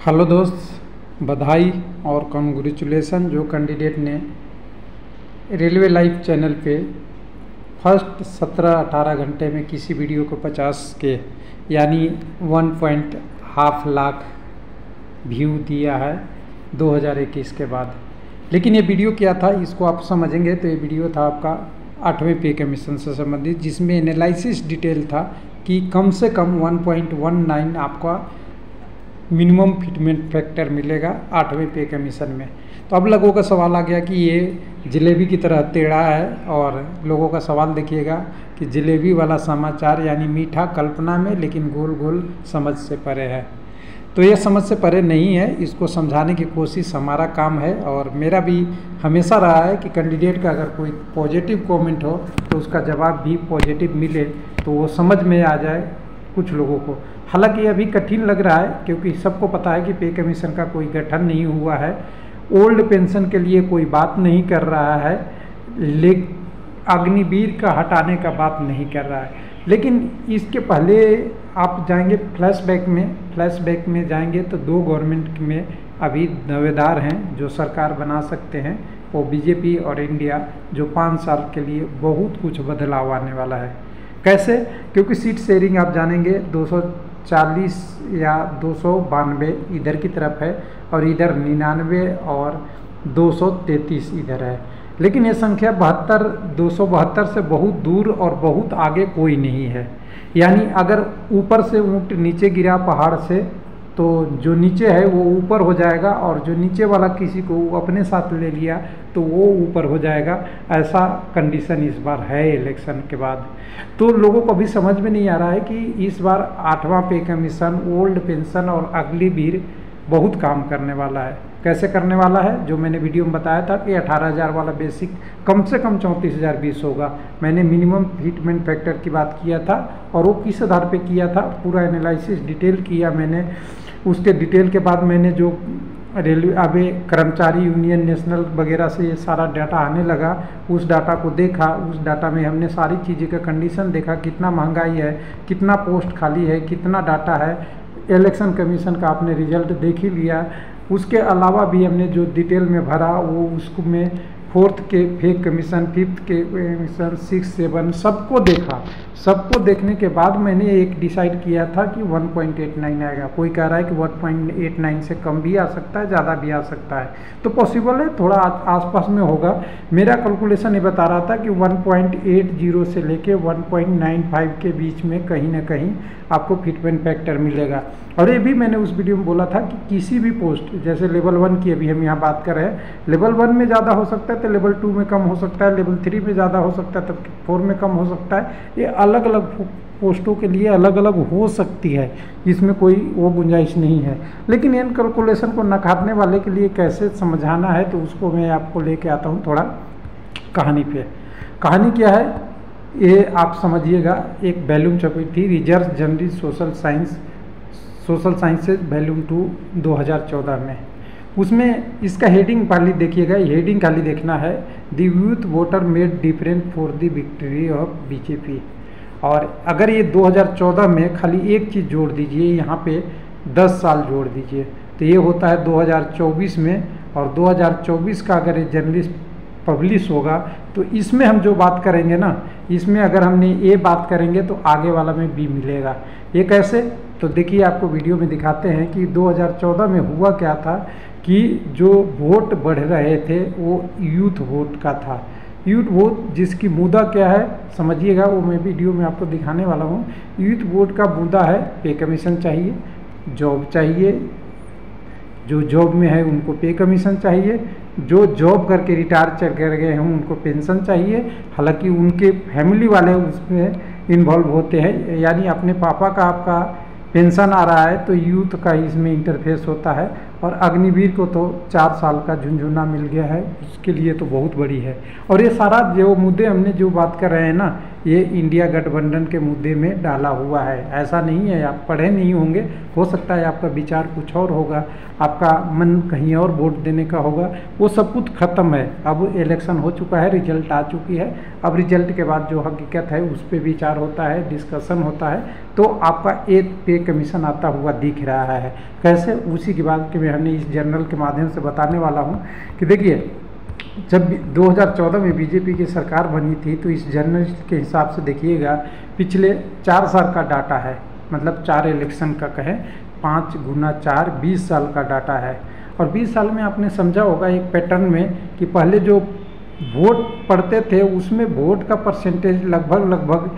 Hello दोस्त, बधाई और कॉन्ग्रेचुलेसन जो कैंडिडेट ने रेलवे लाइव चैनल पे फ़र्स्ट सत्रह अठारह घंटे में किसी वीडियो को पचास के, यानी one point half lakh view दिया है 2021 के बाद। लेकिन ये वीडियो क्या था, इसको आप समझेंगे तो ये वीडियो था आपका आठवें पे कमीशन से संबंधित, जिसमें एनालिसिस डिटेल था कि कम से कम 1.19 आपका मिनिमम फिटमेंट फैक्टर मिलेगा आठवें पे कमीशन में। तो अब लोगों का सवाल आ गया कि ये जलेबी की तरह टेढ़ा है और लोगों का सवाल देखिएगा कि जलेबी वाला समाचार यानी मीठा कल्पना में लेकिन गोल गोल समझ से परे है। तो ये समझ से परे नहीं है, इसको समझाने की कोशिश हमारा काम है और मेरा भी हमेशा रहा है कि कैंडिडेट का अगर कोई पॉजिटिव कमेंट हो तो उसका जवाब भी पॉजिटिव मिले तो वो समझ में आ जाए कुछ लोगों को। हालाँकि अभी कठिन लग रहा है, क्योंकि सबको पता है कि पे कमीशन का कोई गठन नहीं हुआ है। ओल्ड पेंशन के लिए कोई बात नहीं कर रहा है, ले, अग्निवीर का हटाने का बात नहीं कर रहा है। लेकिन इसके पहले आप जाएँगे फ्लैशबैक में फ्लैशबैक में जाएँगे तो दो गवर्नमेंट में अभी दावेदार हैं, जो सरकार बना सकते हैं, वो बीजेपी और इंडिया जो पाँच साल के लिए बहुत कुछ बदलाव आने वाला है। कैसे? क्योंकि सीट शेयरिंग आप जानेंगे 240 या दो सौ बानवे इधर की तरफ़ है और इधर निन्यानवे और 233 इधर है। लेकिन ये संख्या बहत्तर, दो सौ बहत्तर से बहुत दूर और बहुत आगे कोई नहीं है। यानी अगर ऊपर से ऊँट नीचे गिरा पहाड़ से तो जो नीचे है वो ऊपर हो जाएगा और जो नीचे वाला किसी को अपने साथ ले लिया तो वो ऊपर हो जाएगा। ऐसा कंडीशन इस बार है इलेक्शन के बाद। तो लोगों को अभी समझ में नहीं आ रहा है कि इस बार आठवां पे कमीशन ओल्ड पेंशन और अगली भीड़ बहुत काम करने वाला है। कैसे करने वाला है? जो मैंने वीडियो में बताया था कि अठारह हज़ार वाला बेसिक कम से कम चौंतीस हज़ार बीस होगा। मैंने मिनिमम फिटमेंट फैक्टर की बात किया था और वो किस आधार पे किया था? पूरा एनालिसिस डिटेल किया मैंने। उसके डिटेल के बाद मैंने जो रेलवे, अभी कर्मचारी यूनियन, नेशनल वगैरह से ये सारा डाटा आने लगा, उस डाटा को देखा, उस डाटा में हमने सारी चीज़ें का कंडीशन देखा, कितना महँगाई है, कितना पोस्ट खाली है, कितना डाटा है इलेक्शन कमीशन का आपने रिज़ल्ट देख ही लिया। उसके अलावा भी हमने जो डिटेल में भरा, वो उसको में फोर्थ के फेक कमीशन, फिफ्थ के, कमीशन, सिक्स, सेवन, सबको देखा। सबको देखने के बाद मैंने एक डिसाइड किया था कि 1.89 आएगा। कोई कह रहा है कि 1.89 से कम भी आ सकता है, ज़्यादा भी आ सकता है। तो पॉसिबल है, थोड़ा आसपास में होगा। मेरा कैलकुलेशन ये बता रहा था कि 1.80 से लेके 1.95 के बीच में कहीं ना कहीं आपको फिटमेंट फैक्टर मिलेगा। और ये भी मैंने उस वीडियो में बोला था कि किसी भी पोस्ट जैसे लेवल वन की अभी हम यहाँ बात कर रहे हैं लेवल वन में ज़्यादा हो सकता है तो लेवल टू में कम हो सकता है लेवल थ्री में ज़्यादा हो सकता है, तब फोर में कम हो सकता है। ये अलग अलग पोस्टों के लिए अलग अलग हो सकती है इसमें कोई वो गुंजाइश नहीं है। लेकिन इन कैलकुलेशन को नकारने वाले के लिए कैसे समझाना है तो उसको मैं आपको लेके आता हूँ थोड़ा कहानी पे। कहानी क्या है? ये आप समझिएगा, एक वैल्यूम छपी थी reserve general social science social sciences volume two 2014 में। उसमें इसका हेडिंग खाली देखिएगा हेडिंग खाली देखना है। The youth voter made different for the victory of BJP और अगर ये 2014 में खाली एक चीज़ जोड़ दीजिए, यहाँ पे 10 साल जोड़ दीजिए तो ये होता है 2024 में। और 2024 का अगर ये जर्नलिस्ट पब्लिश होगा तो इसमें हम जो बात करेंगे ना, इसमें अगर हमने ए बात करेंगे तो आगे वाला में बी मिलेगा। ये कैसे? तो देखिए, आपको वीडियो में दिखाते हैं कि 2014 में हुआ क्या था कि जो वोट बढ़ रहे थे, वो यूथ वोट का था। यूथ वोट जिसकी मुद्दा क्या है, समझिएगा, वो मैं वीडियो में आपको दिखाने वाला हूँ। यूथ वोट का मुद्दा है पे कमीशन चाहिए जॉब चाहिए जो जॉब में है, उनको पे कमीशन चाहिए। जो जॉब करके रिटायर चल कर गए हैं, उनको पेंशन चाहिए। हालाँकि उनके फैमिली वाले उसमें इन्वॉल्व होते हैं। यानी अपने पापा का आपका पेंशन आ रहा है तो यूथ का इसमें इंटरफेस होता है। और अग्निवीर को तो चार साल का झुंझुना मिल गया है, उसके लिए तो बहुत बड़ी है। और ये सारा जो मुद्दे हमने जो बात कर रहे हैं ना, ये इंडिया गठबंधन के मुद्दे में डाला हुआ है। ऐसा नहीं है, आप पढ़े नहीं होंगे, हो सकता है आपका विचार कुछ और होगा, आपका मन कहीं और वोट देने का होगा। वो सब कुछ खत्म है। अब इलेक्शन हो चुका है रिज़ल्ट आ चुकी है। अब रिज़ल्ट के बाद जो हकीकत है, उस पर विचार होता है डिस्कशन होता है। तो आपका एक पे कमीशन आता हुआ दिख रहा है। कैसे? उसी की बात के मैं हमने इस जर्नल के माध्यम से बताने वाला हूँ कि देखिए, जब 2014 में बीजेपी की सरकार बनी थी तो इस जर्नलिस्ट के हिसाब से देखिएगा, पिछले चार साल का डाटा है। मतलब चार इलेक्शन का कहें, पाँच गुना चार, बीस साल का डाटा है। और बीस साल में आपने समझा होगा एक पैटर्न में कि पहले जो वोट पड़ते थे, उसमें वोट का परसेंटेज लगभग लगभग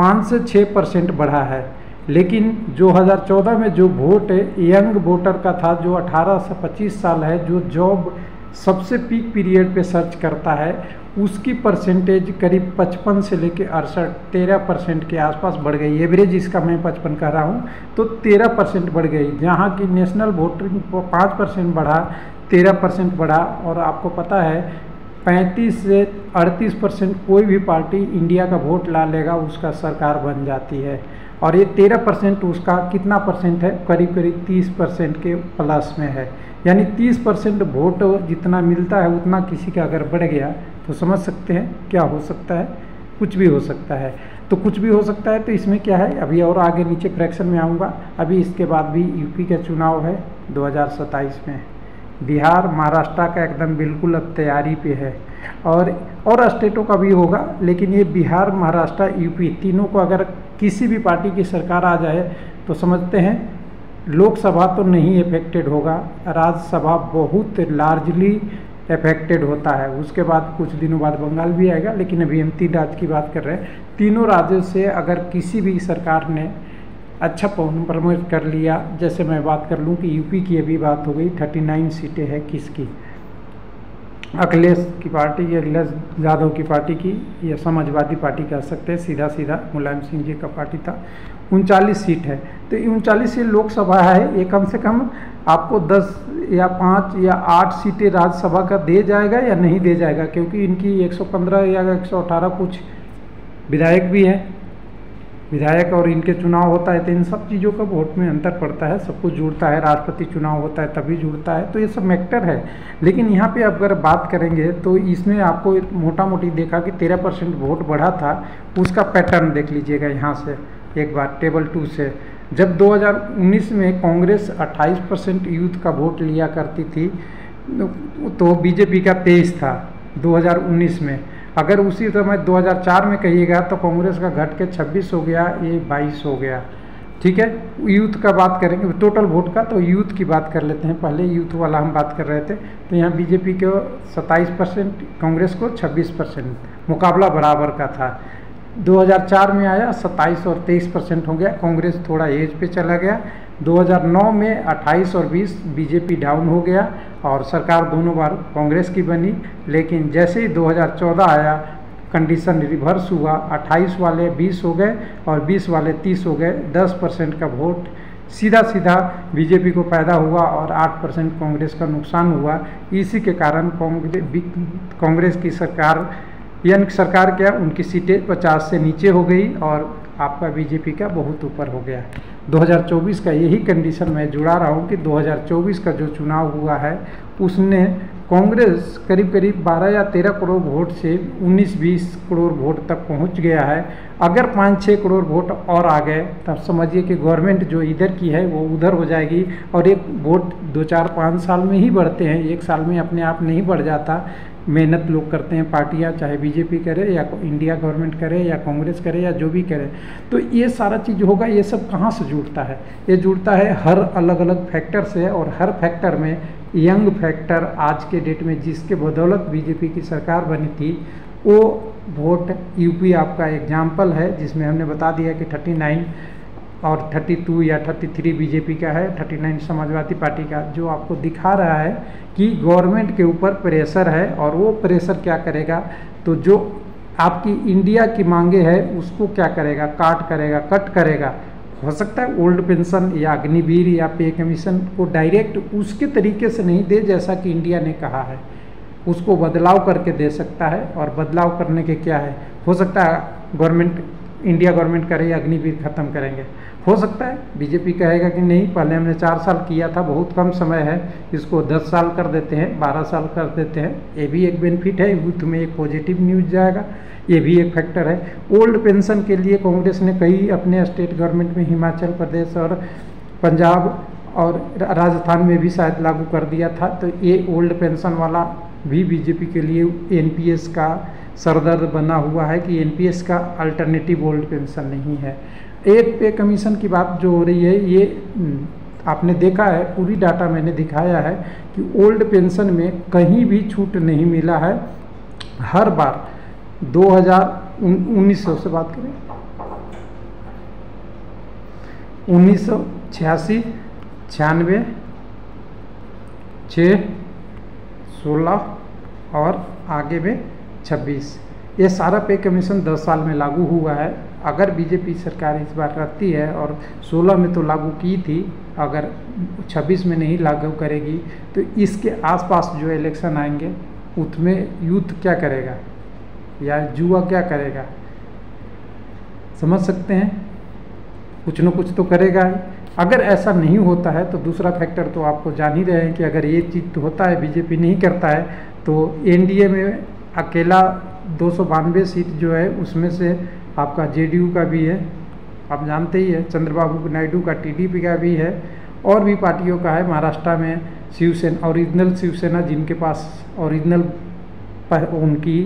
पाँच से छः परसेंट बढ़ा है। लेकिन जो 2014 में जो वोट यंग वोटर का था, जो 18 से 25 साल है, जो जॉब सबसे पीक पीरियड पे सर्च करता है, उसकी परसेंटेज करीब 55 से लेकर अड़सठ, तेरह परसेंट के आसपास बढ़ गई। एवरेज इसका मैं पचपन कह रहा हूँ तो तेरह परसेंट बढ़ गई, जहाँ की नेशनल वोटिंग पाँच परसेंट बढ़ा, तेरह परसेंट बढ़ा। और आपको पता है पैंतीस से अड़तीस परसेंट कोई भी पार्टी इंडिया का वोट ला लेगा, उसका सरकार बन जाती है। और ये तेरह परसेंट उसका कितना परसेंट है? करीब करीब तीस परसेंट के प्लस में है। यानी तीस परसेंट वोट जितना मिलता है, उतना किसी का अगर बढ़ गया तो समझ सकते हैं क्या हो सकता है? कुछ भी हो सकता है। तो कुछ भी हो सकता है तो इसमें क्या है? अभी और आगे नीचे फ्रैक्शन में आऊँगा। अभी इसके बाद भी यूपी का चुनाव है दो हज़ार सताईस में। बिहार, महाराष्ट्र का एकदम बिल्कुल अब तैयारी पे है। और और स्टेटों का भी होगा, लेकिन ये बिहार, महाराष्ट्र, यूपी तीनों को अगर किसी भी पार्टी की सरकार आ जाए तो समझते हैं, लोकसभा तो नहीं इफेक्टेड होगा, राज्यसभा बहुत लार्जली इफेक्टेड होता है। उसके बाद कुछ दिनों बाद बंगाल भी आएगा, लेकिन अभी हम तीन राज्य की बात कर रहे हैं। तीनों राज्यों से अगर किसी भी सरकार ने अच्छा प्रमोट कर लिया। जैसे मैं बात कर लूँ कि यूपी की अभी बात हो गई, थर्टी नाइन सीटें हैं किसकी? अखिलेश की पार्टी या अखिलेश यादव की पार्टी की, या समाजवादी पार्टी कह सकते हैं सीधा सीधा मुलायम सिंह जी का पार्टी था। उनचालीस सीट है। तो ये उनचालीस सीट लोकसभा है, ये कम से कम आपको दस या पाँच या आठ सीटें राज्यसभा का दे जाएगा या नहीं दे जाएगा? क्योंकि इनकी 115 या 118 कुछ विधायक भी हैं। विधायक और इनके चुनाव होता है तो इन सब चीज़ों का वोट में अंतर पड़ता है, सब कुछ जुड़ता है, राष्ट्रपति चुनाव होता है, तभी जुड़ता है तो ये सब मैक्टर है। लेकिन यहाँ पे अगर बात करेंगे तो इसमें आपको मोटा मोटी देखा कि तेरह परसेंट वोट बढ़ा था, उसका पैटर्न देख लीजिएगा यहाँ से, एक बार टेबल टू से। जब 2019 में कांग्रेस 28 परसेंट यूथ का वोट लिया करती थी तो बीजेपी का तेईस था 2019 में। अगर उसी समय 2004 में कहिएगा तो कांग्रेस का घट के 26 हो गया, ये 22 हो गया। ठीक है? यूथ का बात करेंगे टोटल वोट का तो यूथ की बात कर लेते हैं। पहले यूथ वाला हम बात कर रहे थे तो यहाँ बीजेपी को 27 परसेंट, कांग्रेस को 26 परसेंट। मुकाबला बराबर का था। 2004 में आया 27 और 23 परसेंट हो गया। कांग्रेस थोड़ा एज पे चला गया। 2009 में 28 और 20 बीजेपी डाउन हो गया और सरकार दोनों बार कांग्रेस की बनी। लेकिन जैसे ही 2014 आया कंडीशन रिवर्स हुआ। 28 वाले 20 हो गए और 20 वाले 30 हो गए। 10 परसेंट का वोट सीधा सीधा बीजेपी को पैदा हुआ और 8 परसेंट कांग्रेस का नुकसान हुआ। इसी के कारण कांग्रेस की सरकार यानी सरकार क्या, उनकी सीटें 50 से नीचे हो गई और आपका बीजेपी का बहुत ऊपर हो गया। 2024 का यही कंडीशन मैं जुड़ा रहा हूँ कि 2024 का जो चुनाव हुआ है, उसने कांग्रेस करीब करीब 12 या 13 करोड़ वोट से 19-20 करोड़ वोट तक पहुँच गया है। अगर पाँच छः करोड़ वोट और आ गए, तब समझिए कि गवर्नमेंट जो इधर की है, वो उधर हो जाएगी और एक वोट दो चार, पाँच साल में ही बढ़ते हैं, एक साल में अपने आप नहीं बढ़ जाता। मेहनत लोग करते हैं, पार्टियाँ, चाहे बीजेपी करे या इंडिया गवर्नमेंट करे या कांग्रेस करे या जो भी करे तो ये सारा चीज़ होगा, ये सब कहाँ से जुड़ता है? ये जुड़ता है हर अलग अलग फैक्टर से और हर फैक्टर में यंग फैक्टर आज के डेट में जिसके बदौलत बीजेपी की सरकार बनी थी, वो वोट यूपी आपका एग्ज़ाम्पल है, जिसमें हमने बता दिया कि थर्टी नाइन और 32 या 33 बीजेपी का है 39 समाजवादी पार्टी का, जो आपको दिखा रहा है कि गवर्नमेंट के ऊपर प्रेशर है और वो प्रेशर क्या करेगा? तो जो आपकी इंडिया की मांगे है, उसको क्या करेगा? काट करेगा कट करेगा? हो सकता है ओल्ड पेंशन या अग्निवीर या पे कमीशन को डायरेक्ट उसके तरीके से नहीं दे, जैसा कि इंडिया ने कहा है। उसको बदलाव करके दे सकता है और बदलाव करने के क्या है? हो सकता है गवर्नमेंट इंडिया गवर्नमेंट करे अग्निवीर ख़त्म करेंगे। हो सकता है। बीजेपी कहेगा कि नहीं, पहले हमने चार साल किया था, बहुत कम समय है। इसको दस साल कर देते हैं, बारह साल कर देते हैं। ये भी एक बेनिफिट है यूथ में एक पॉजिटिव न्यूज़ जाएगा। ये भी एक फैक्टर है। ओल्ड पेंशन के लिए कांग्रेस ने कई अपने स्टेट गवर्नमेंट में हिमाचल प्रदेश और पंजाब और राजस्थान में भी शायद लागू कर दिया था। तो ये ओल्ड पेंशन वाला भी बीजेपी के लिए एनपीएस का सरदर्द बना हुआ है कि एनपीएस का अल्टरनेटिव ओल्ड पेंशन नहीं है। एक पे कमीशन की बात जो हो रही है ये हम्म, आपने देखा है पूरी डाटा मैंने दिखाया है कि ओल्ड पेंशन में कहीं भी छूट नहीं मिला है। हर बार दो हज़ार उन्नीस सौ से बात करें। उन्नीस सौ छियासी छियानवे छ सोलह और आगे में छब्बीस। ये सारा पे कमीशन 10 साल में लागू हुआ है। अगर बीजेपी सरकार इस बार रहती है और 16 में तो लागू की थी, अगर 26 में नहीं लागू करेगी तो इसके आसपास जो इलेक्शन आएँगे, उसमें यूथ क्या करेगा? या जुआ क्या करेगा? समझ सकते हैं? कुछ न कुछ तो करेगा ही। अगर ऐसा नहीं होता है तो दूसरा फैक्टर तो आपको जान ही रहे हैं कि अगर ये चीज़ तो होता है, बीजेपी नहीं करता है तो एनडीए में अकेला दो सौ बानवे सीट जो है, उसमें से आपका जेडीयू का भी है, आप जानते ही है, चंद्रबाबू नायडू का टीडीपी का भी है, और भी पार्टियों का है, महाराष्ट्र में शिवसेना, ओरिजिनल शिवसेना जिनके पास ओरिजिनल उनकी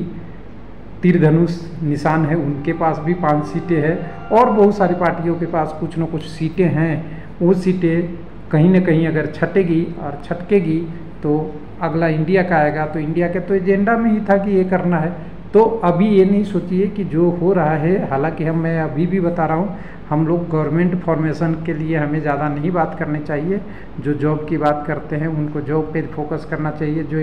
तीर धनुष निशान है, उनके पास भी पाँच सीटें हैं, और बहुत सारी पार्टियों के पास कुछ न कुछ सीटें हैं, वो सीटें कहीं ना कहीं अगर छटेगी और छटकेगी तो अगला इंडिया का आएगा तो इंडिया के तो एजेंडा में ही था कि ये करना है तो अभी ये नहीं सोचिए कि जो हो रहा है, हालाँकि हम, मैं अभी भी बता रहा हूँ, हम लोग गवर्नमेंट फॉर्मेशन के लिए हमें ज़्यादा नहीं बात करनी चाहिए। जो जॉब की बात करते हैं, उनको जॉब पे फोकस करना चाहिए, जो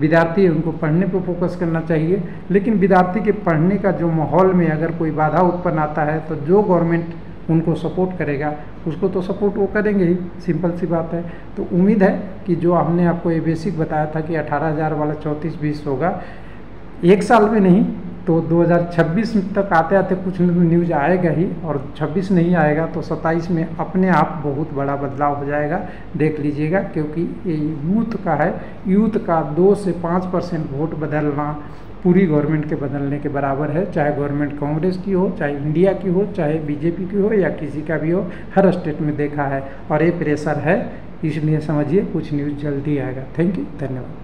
विद्यार्थी है, उनको पढ़ने पे फोकस करना चाहिए। लेकिन विद्यार्थी के पढ़ने का जो माहौल में अगर कोई बाधा उत्पन्न आता है तो जो गवर्नमेंट उनको सपोर्ट करेगा, उसको तो सपोर्ट वो करेंगे ही। सिंपल सी बात है। तो उम्मीद है कि जो हमने आपको ये बेसिक बताया था कि अठारह हज़ार वाला चौंतीस बीस होगा एक साल में नहीं तो 2026 तक आते आते कुछ न्यूज़ आएगा ही, और 26 नहीं आएगा तो 27 में अपने आप बहुत बड़ा बदलाव हो जाएगा। देख लीजिएगा, क्योंकि ये यूथ का है। यूथ का दो से पाँच परसेंट वोट बदलना पूरी गवर्नमेंट के बदलने के बराबर है। चाहे गवर्नमेंट कांग्रेस की हो, चाहे इंडिया की हो, चाहे बीजेपी की हो, या किसी का भी हो, हर स्टेट में देखा है, और ये प्रेशर है, इसलिए समझिए कुछ न्यूज़ जल्दी आएगा। थैंक यू, धन्यवाद।